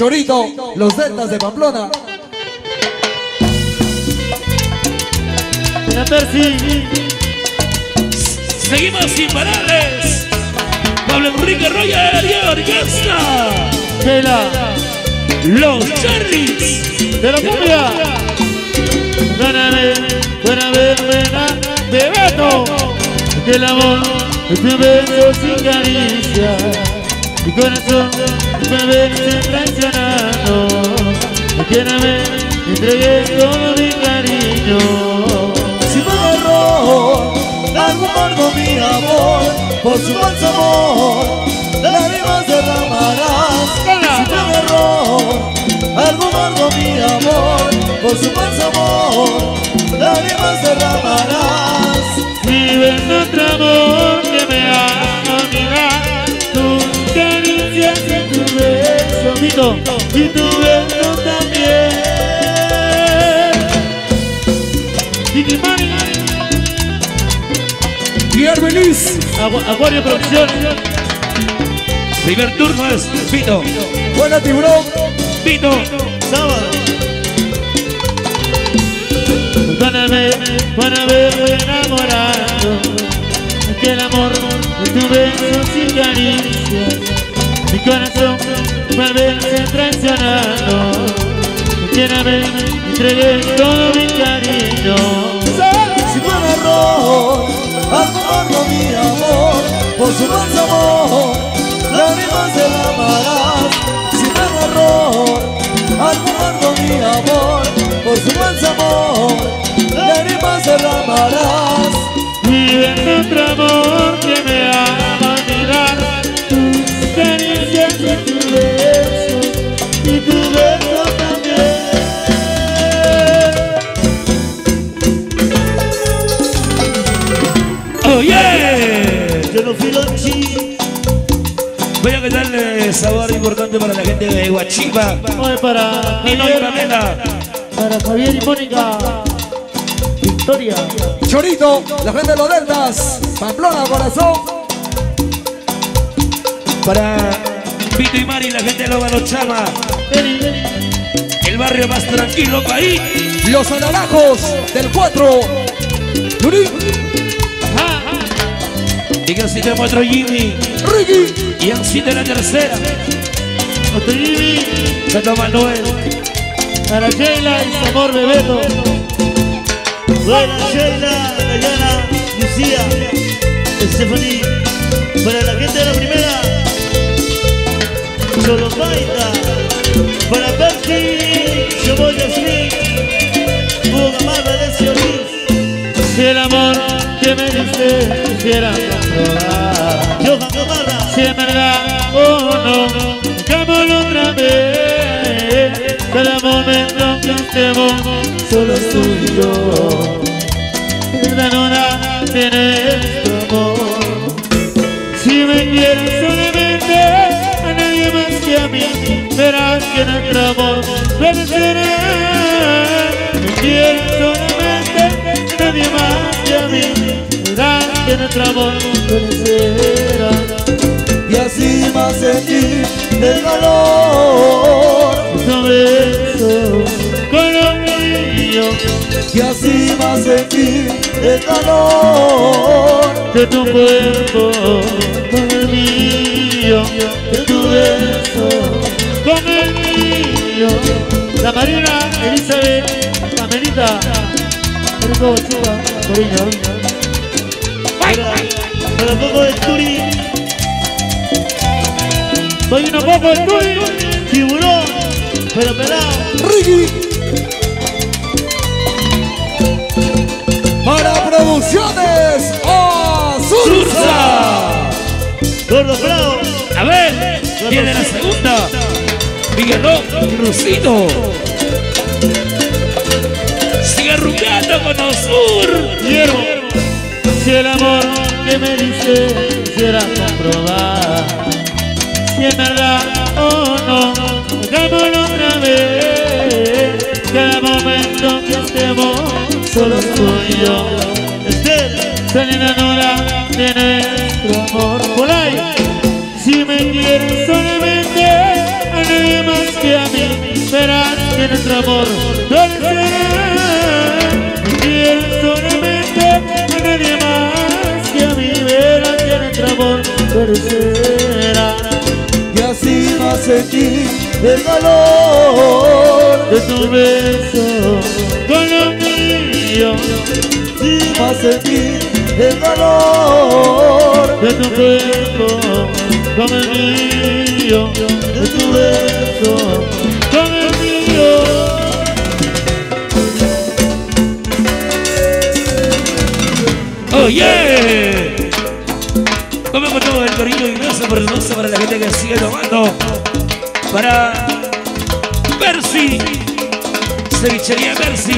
Chorito, los deltas de Pamplona. Seguimos imparables. Pablo Enrique Roger y Orquesta. Sheila. Los Charlies. De la cumbia. Buena vez, buena vez, buena de Beto. Que el amor es un beso sin caricia. Mi corazón me vence traicionando. Quiera me entregué todo mi cariño. Si un error, algo amargo mi amor, por su falso amor, lágrimas derramarás. Si un error, algo amargo mi amor, por su falso amor, lágrimas derramarás. Vive en otro amor Y tu beso también. Vicky Mari, Guillermo Liz, Agu- Acuario Producciones, Primer turno es Vito. buena tiburón, Vito. sábado. Perdóname por haberme enamorado Que el amor de tu beso sin caricias Mi corazón por haberse traicionado. Quiérame, entregué todo mi cariño. Si fue un error, algo amargo mi amor, por su amor, lágrimas derramarás. Si fue un error, algo amargo mi amor, por su amor, lágrimas derramarás. Vive en otro amor para la gente de Huachipa. Hoy para Nino y Pamela. para Javier y Mónica Victoria Chorito, la gente de los deltas, Pamplona, corazón. Para Vito y Mari, la gente de Los Chama. Eri, El barrio más tranquilo país. Los anaranjos del 4. Yuri, ah, Y que así te muestro Jimmy. Ricky, Y así de la tercera. Jimmy, Santo Manuel. para Sheila y su amor Bebeto Buena Sheila, Dayana, Lucía, Stephanie, para la gente de la primera, Solo Paita, para Percy, Cebolla Smith, Hugo Gamarra, Alessio Ortiz, Si el amor que me diste quisiera comprobar Johan Gamarra, Si es verdad o no Hagámoslo otra vez. Cada momento que estemos Solo tuyo Verdad no da tener tu amor. Si me quieres solamente A nadie más que a mí. Verás que nuestro amor ser Me quieres solamente A nadie más que a mí. Verás que nuestro amor puede el eso con lo mío Y así más sentir el calor. de tu cuerpo con el mío de tu beso con el mío. La Marina Elizabeth Camerita Rico Chuba Coriño para, para Coco de Turi, soy un poco el tuyo Tiburón, para Pelao, Ricky. Para producciones Azurza. Gordo Bravo, A ver, viene la segunda. Miguelón Rusito. Sigue rumbeando con Osur. Quiero si el amor que me dice quisiera comprobar si es verdad o no hagámoslo otra vez. Cada momento que estemos solo tú y yo Esther, se enamora de nuestro amor. Por ahí si me quieres solamente a nadie más que amor el calor De tu beso con lo mío, Sí va a sentir el calor de tu cuerpo con el mío, de tu beso con el mío. ¡Oye! Vamos con todo el cariño y gracias por hermoso para la gente que sigue tomando. Para Percy, cevichería Percy,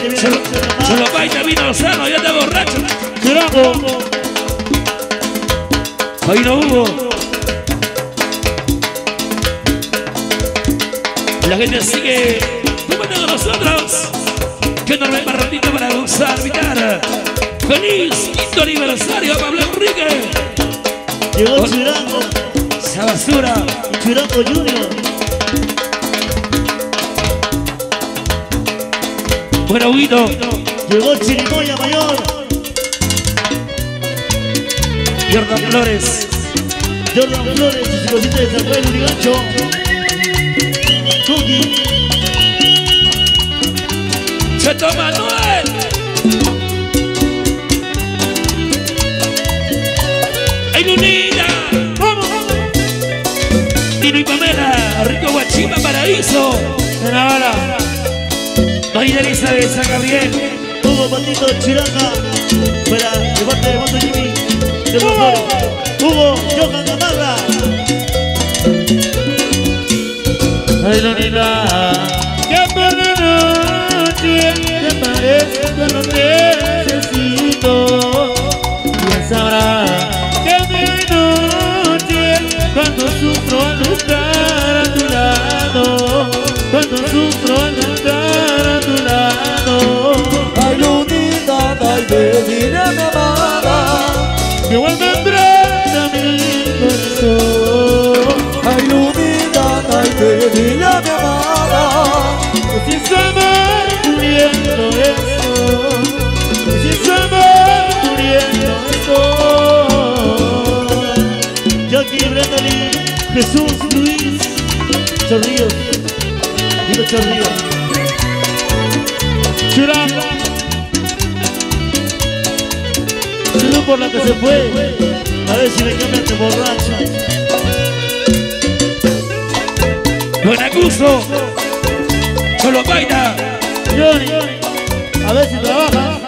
viene Cholo- a hacer la Cholopaita vino sano, ya está borracho. Chirango, Ahí no hubo. La gente sigue tomando nosotros. Que más ratito para gozar, mirar. ¡Feliz quinto aniversario, Pablo Enrique! Llegó Chirango, Esa basura. Chirango Junior. Bueno, Guido. Llegó Chirimoya Mayor. Jordan Flores. Jordan Flores y su cosita de San Rafael Urigancho. Cookie, Cheto Manuel. ¡Ay, Lunita! Tino y Pamela. Rico Guachima Paraíso. en ahora, María Elizabeth San Gabriel. Hugo Patito Chiranga. Para el parte de Moto Jimmy. De Flores. Hugo Johan Gamarra. ay Lonita, Jesús Luis. Chorrillos. Digo Chorrillos. Churanga, salud por la que se fue. A ver si me cambian de borracho. Buenacuso. Cholopaita. Johnny, a ver si trabaja.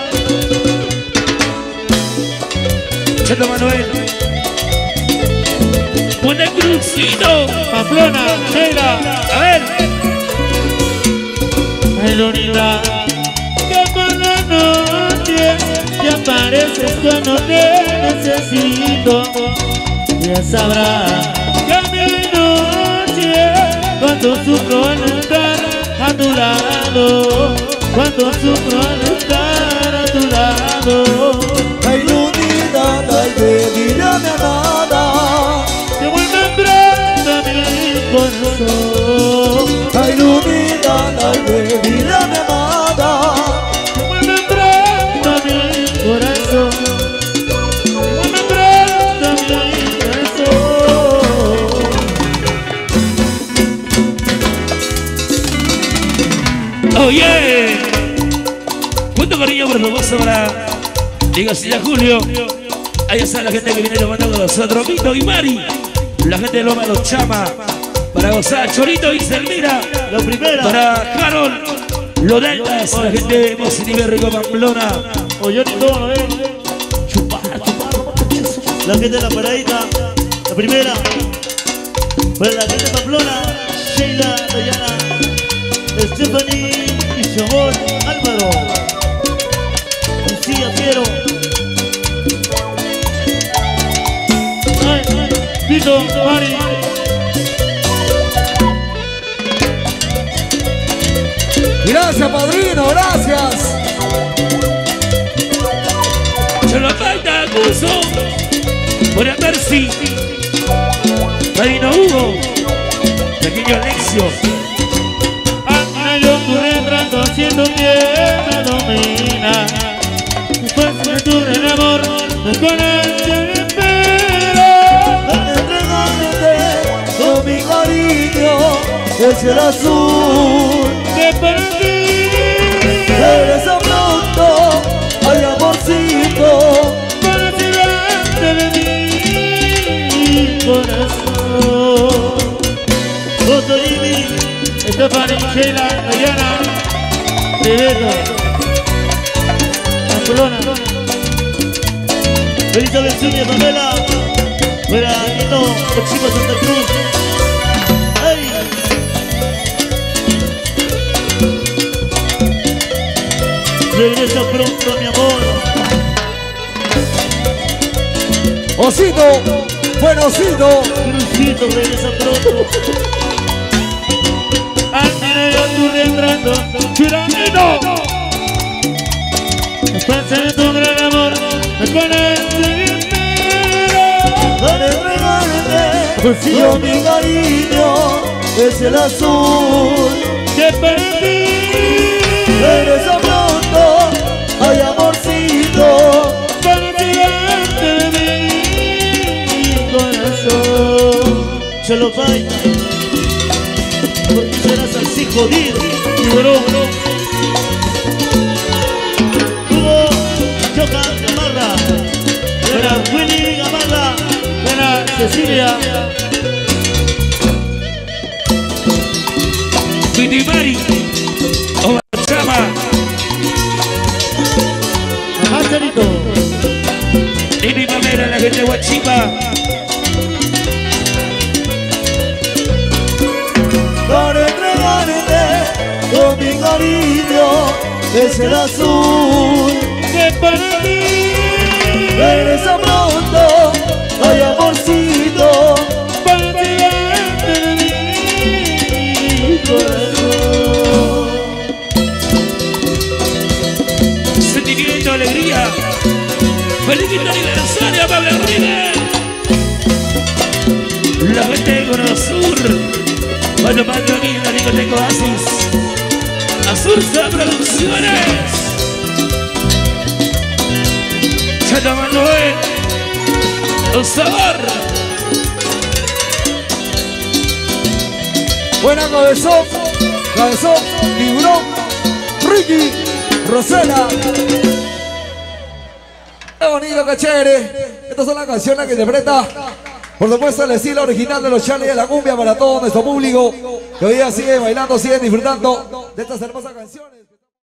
Cheto Manuel. Buenacrucito. Pamplona, Sheila, A ver. ay Lonita, que por la noche te apareces cuando te necesito. Ya sabrás que mi noche, cuando sufro al estar a tu lado, cuando sufro al estar a tu lado, famoso para. Digo, si ya Julio. Ahí está la gente que viene tomando con nosotros. Vito y Mari. La gente de Loma Los Chama. Para gozar. Chorito y Selmira. La primera. Para Harold. Loretas. La gente de Mosinive Rico Pamplona. Lo veo. La gente de la paradita. La primera. Para la gente de Pamplona. Sheila, Dayana, Stephanie y su amor Álvaro. Vito, Mari. Gracias, padrino, gracias Cholopaita, Acuso. Por Percy. Marino Hugo. pequeño Alexio. Anda yo tu retrato haciendo me domina. Con te espero. Entregándote con mi cariño el cielo azul Que para ti Regresa pronto, ay amorcito para tirarte de mi corazón. Otto Jimmy, Stephanie, Sheila, Diana, Bebeto, Pamplona, Elizabeth Zúñiga, Pamela, fuera Nino, Próxima Santa Cruz. ¡Ay! Regresa pronto, mi amor. Osito, buenosito Crucito, regresa pronto. Con mi cariño el cielo azul Que ti Regresa pronto, ay amorcito para tirarte de mi corazón. Cholo Pai. ¿Por qué serás así jodido? Tiburón, Cecilia, Titi Mari. Chama. Marcelito, Nini Mamera, la gente de Huachipa. Para entregarte con mi cariño el cielo azul que para ti Regresa pronto, ay amorcito mi corazón. Sentimiento, alegría. ¡Feliz aniversario, Pablo Rivera! La gente de Cono Sur. Cuando mando aquí en la discoteca Oasis. Azurza Producciones. Chata Manuel. El sabor. Buena cabezón, cabezón, tiburón, Ricky, Rosela. Qué bonito, qué chévere. Estas son las canciones que interpreta, por supuesto, el estilo original de los Charlie de la cumbia para todo nuestro público que hoy día sigue bailando, sigue disfrutando de estas hermosas canciones.